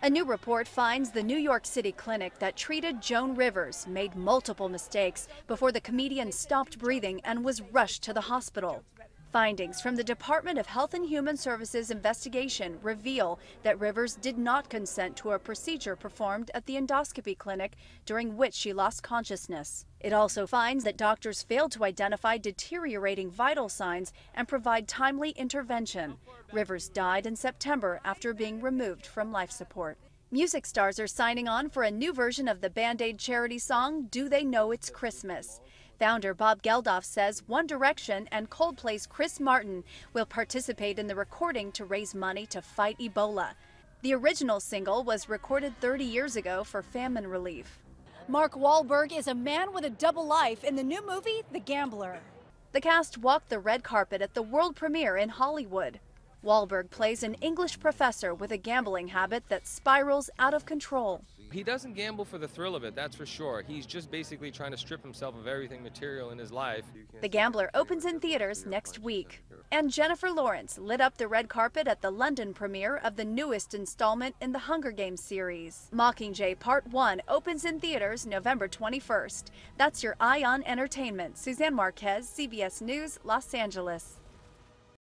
A new report finds the New York City clinic that treated Joan Rivers made multiple mistakes before the comedian stopped breathing and was rushed to the hospital. Findings from the Department of Health and Human Services investigation reveal that Rivers did not consent to a procedure performed at the endoscopy clinic during which she lost consciousness. It also finds that doctors failed to identify deteriorating vital signs and provide timely intervention. Rivers died in September after being removed from life support. Music stars are signing on for a new version of the Band Aid charity song, Do They Know It's Christmas? Founder Bob Geldof says One Direction and Coldplay's Chris Martin will participate in the recording to raise money to fight Ebola. The original single was recorded 30 years ago for famine relief. Mark Wahlberg is a man with a double life in the new movie, The Gambler. The cast walked the red carpet at the world premiere in Hollywood. Wahlberg plays an English professor with a gambling habit that spirals out of control. He doesn't gamble for the thrill of it, that's for sure. He's just basically trying to strip himself of everything material in his life. The Gambler opens in theaters next week. And Jennifer Lawrence lit up the red carpet at the London premiere of the newest installment in the Hunger Games series. Mockingjay Part 1 opens in theaters November 21st. That's your Eye on Entertainment. Suzanne Marques, CBS News, Los Angeles.